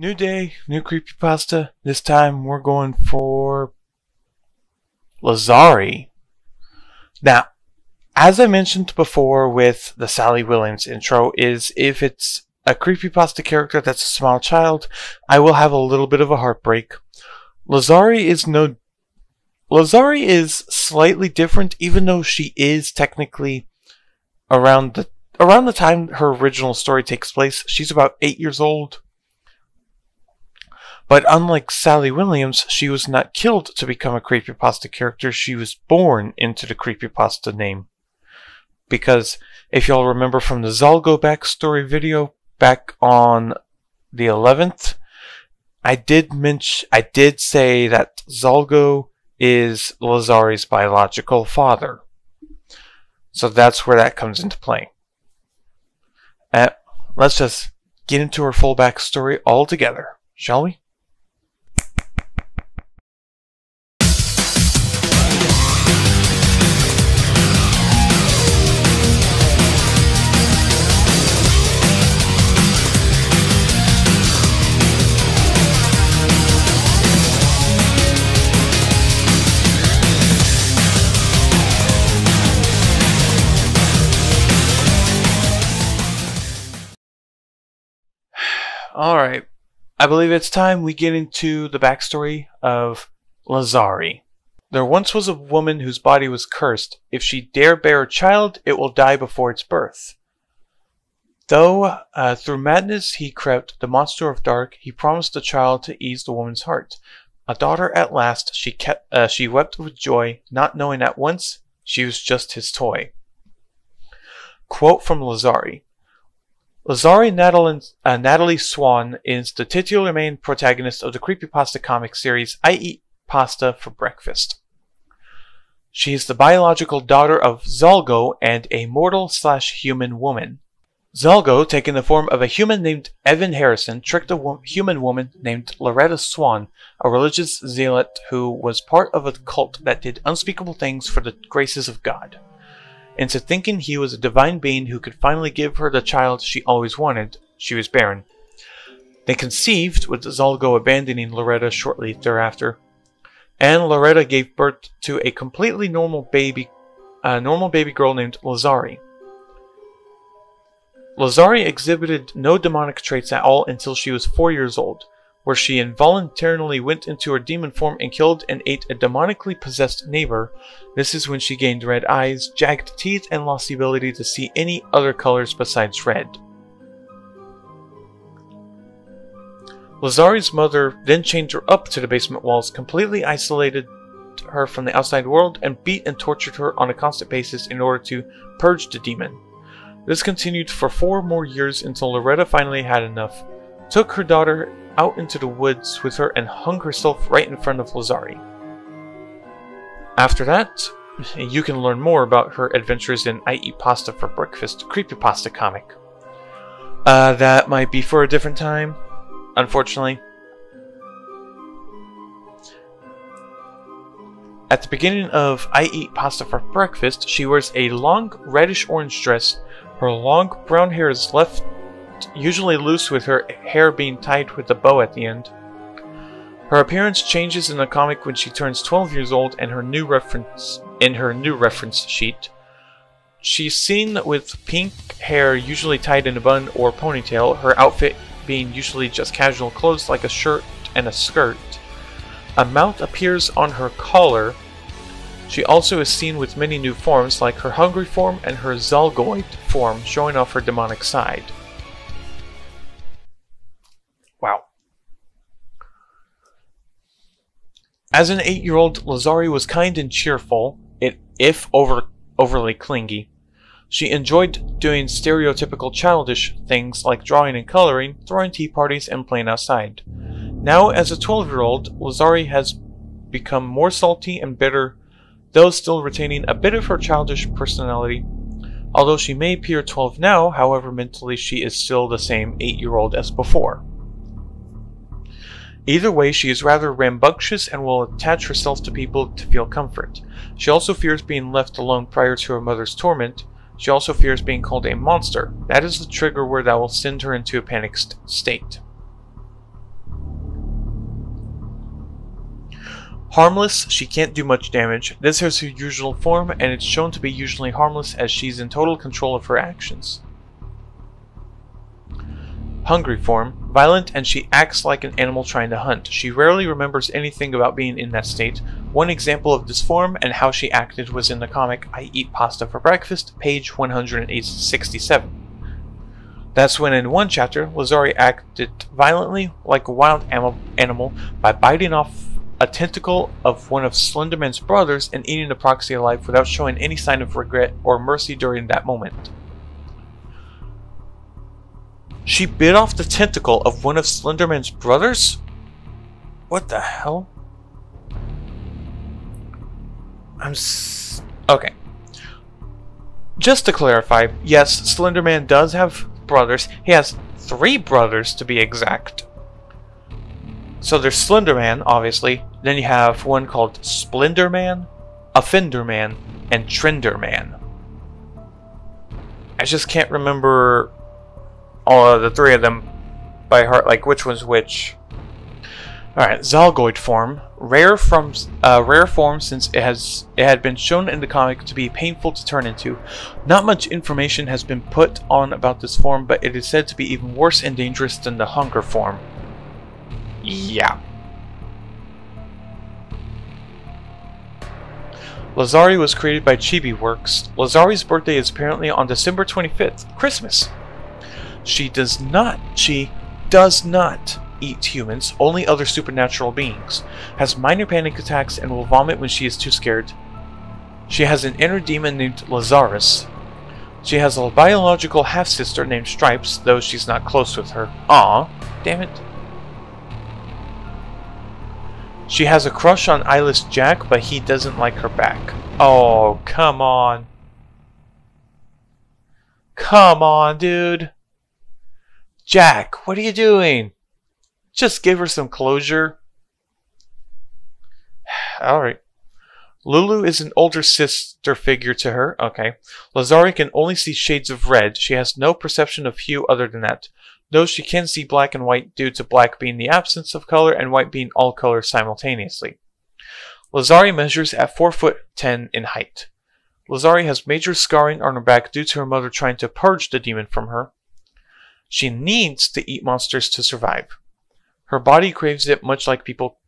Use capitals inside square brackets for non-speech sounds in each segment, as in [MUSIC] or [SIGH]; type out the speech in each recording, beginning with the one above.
New day, new creepypasta. This time we're going for Lazari. Now, as I mentioned before with the Sally Williams intro, is if it's a creepypasta character that's a small child, I will have a little bit of a heartbreak. Lazari is no Lazari is slightly different, even though she is technically around the around the time her original story takes place. She's about eight years old. But unlike Sally Williams, she was not killed to become a creepypasta character. She was born into the creepypasta name. Because if y'all remember from the Zalgo backstory video back on the 11th, I did mention I did say that Zalgo is Lazari's biological father. So that's where that comes into play. Uh, let's just get into her full backstory all together, shall we? Alright. I believe it's time we get into the backstory of Lazari. There once was a woman whose body was cursed. If she dare bear a child, it will die before its birth. Though uh, through madness he crept, the monster of dark, he promised the child to ease the woman's heart. A daughter at last, she kept, uh, she wept with joy, not knowing at once she was just his toy. Quote from Lazari. Lazari Natalie, uh, Natalie Swan is the titular main protagonist of the creepypasta comic series I Eat Pasta for Breakfast. She is the biological daughter of Zalgo and a mortal slash human woman. Zalgo, taking the form of a human named Evan Harrison, tricked a wo human woman named Loretta Swan, a religious zealot who was part of a cult that did unspeakable things for the graces of God into thinking he was a divine being who could finally give her the child she always wanted. She was barren. They conceived, with Zalgo abandoning Loretta shortly thereafter, and Loretta gave birth to a completely normal baby, a normal baby girl named Lazari. Lazari exhibited no demonic traits at all until she was four years old where she involuntarily went into her demon form and killed and ate a demonically possessed neighbor. This is when she gained red eyes, jagged teeth, and lost the ability to see any other colors besides red. Lazari's mother then chained her up to the basement walls, completely isolated her from the outside world, and beat and tortured her on a constant basis in order to purge the demon. This continued for four more years until Loretta finally had enough, took her daughter out into the woods with her and hung herself right in front of Lazari. After that, you can learn more about her adventures in I Eat Pasta for Breakfast creepypasta comic. Uh, that might be for a different time, unfortunately. At the beginning of I Eat Pasta for Breakfast, she wears a long reddish-orange dress. Her long brown hair is left usually loose with her hair being tied with a bow at the end. Her appearance changes in the comic when she turns 12 years old and her new reference in her new reference sheet. She's seen with pink hair usually tied in a bun or ponytail, her outfit being usually just casual clothes like a shirt and a skirt. A mouth appears on her collar. She also is seen with many new forms like her hungry form and her Zalgoid form showing off her demonic side. As an eight-year-old, Lazari was kind and cheerful, if over, overly clingy. She enjoyed doing stereotypical childish things like drawing and coloring, throwing tea parties, and playing outside. Now, as a 12-year-old, Lazari has become more salty and bitter, though still retaining a bit of her childish personality. Although she may appear 12 now, however mentally she is still the same 8-year-old as before. Either way, she is rather rambunctious and will attach herself to people to feel comfort. She also fears being left alone prior to her mother's torment. She also fears being called a monster. That is the trigger word that will send her into a panicked state. Harmless, she can't do much damage. This is her usual form, and it's shown to be usually harmless as she's in total control of her actions. Hungry form, violent and she acts like an animal trying to hunt. She rarely remembers anything about being in that state. One example of this form and how she acted was in the comic I Eat Pasta for Breakfast, page 167. That's when in one chapter, Lazari acted violently like a wild animal by biting off a tentacle of one of Slenderman's brothers and eating the proxy alive without showing any sign of regret or mercy during that moment. She bit off the tentacle of one of Slenderman's brothers? What the hell? I'm s okay. Just to clarify, yes, Slenderman does have brothers. He has three brothers to be exact. So there's Slenderman, obviously. Then you have one called Splenderman, Offenderman, and Trenderman. I just can't remember all of the three of them by heart, like which one's which. Alright, Zalgoid form. Rare from uh, rare form since it has it had been shown in the comic to be painful to turn into. Not much information has been put on about this form, but it is said to be even worse and dangerous than the hunger form. Yeah. Lazari was created by Chibi Works. Lazari's birthday is apparently on December 25th, Christmas. She does not, she does not eat humans, only other supernatural beings, has minor panic attacks and will vomit when she is too scared. She has an inner demon named Lazarus. She has a biological half-sister named Stripes, though she's not close with her. Ah, damn it. She has a crush on Eyeless Jack, but he doesn't like her back. Oh, come on. Come on, dude. Jack, what are you doing? Just give her some closure. [SIGHS] Alright. Lulu is an older sister figure to her. Okay. Lazari can only see shades of red. She has no perception of hue other than that though she can see black and white due to black being the absence of color and white being all color simultaneously. Lazari measures at 4 foot 10 in height. Lazari has major scarring on her back due to her mother trying to purge the demon from her. She needs to eat monsters to survive. Her body craves it much like people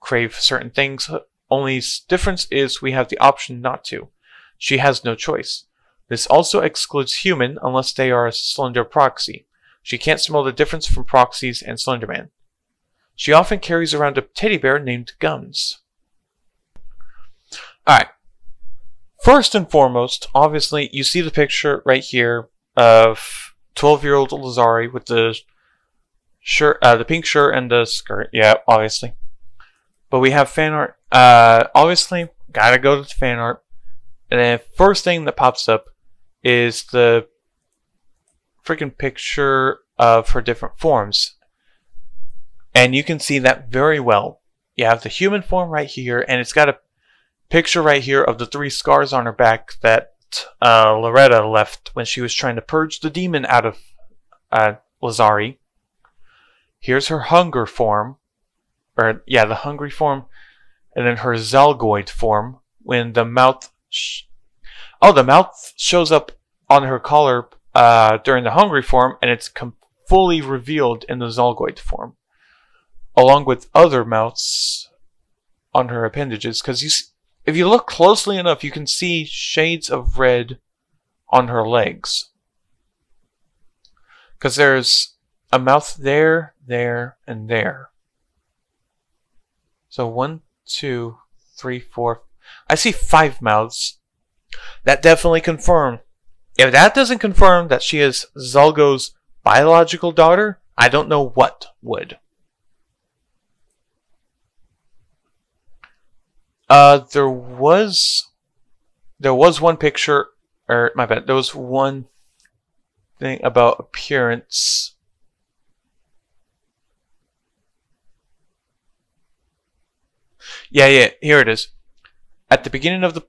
crave certain things, only difference is we have the option not to. She has no choice. This also excludes human unless they are a slender proxy. She can't smell the difference from proxies and Slenderman. She often carries around a teddy bear named Gums. Alright. First and foremost, obviously, you see the picture right here of 12-year-old Lazari with the shirt, uh, the pink shirt and the skirt. Yeah, obviously. But we have fan art. Uh, obviously, gotta go to the fan art. And then first thing that pops up is the freaking picture of her different forms. And you can see that very well. You have the human form right here, and it's got a picture right here of the three scars on her back that uh, Loretta left when she was trying to purge the demon out of uh, Lazari. Here's her hunger form, or yeah, the hungry form, and then her Zalgoid form when the mouth. oh, the mouth shows up on her collar uh, during the hungry form, and it's fully revealed in the Zalgoid form, along with other mouths on her appendages. Because you, if you look closely enough, you can see shades of red on her legs. Because there's a mouth there, there, and there. So one, two, three, four. I see five mouths. That definitely confirm if that doesn't confirm that she is Zalgo's biological daughter, I don't know what would. Uh, there was there was one picture, or my bad, there was one thing about appearance. Yeah, yeah, here it is. At the beginning of the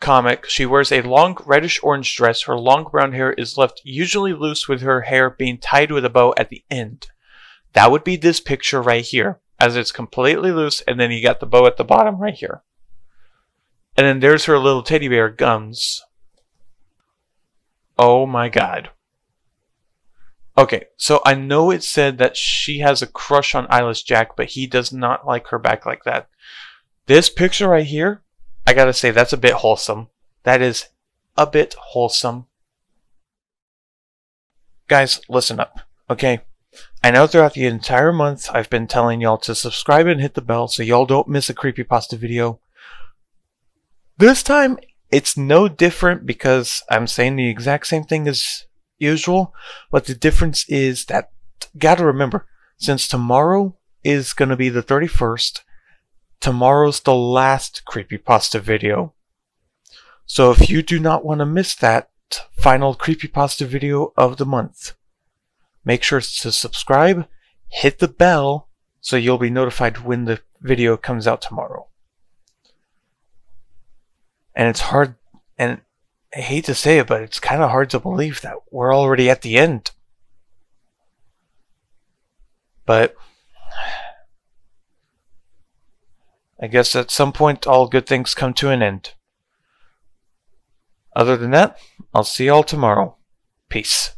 comic, she wears a long reddish-orange dress. Her long brown hair is left usually loose with her hair being tied with a bow at the end. That would be this picture right here. as it's completely loose, and then you got the bow at the bottom right here. And then there's her little teddy bear gums. Oh my god. Okay, so I know it said that she has a crush on Eyeless Jack, but he does not like her back like that. This picture right here, I gotta say, that's a bit wholesome. That is a bit wholesome. Guys, listen up, okay? I know throughout the entire month I've been telling y'all to subscribe and hit the bell so y'all don't miss a creepypasta video. This time, it's no different because I'm saying the exact same thing as usual, but the difference is that, gotta remember, since tomorrow is gonna be the 31st, tomorrow's the last creepypasta video. So if you do not want to miss that final creepypasta video of the month, make sure to subscribe, hit the bell, so you'll be notified when the video comes out tomorrow. And it's hard, and I hate to say it, but it's kind of hard to believe that we're already at the end. But I guess at some point all good things come to an end. Other than that, I'll see y'all tomorrow. Peace.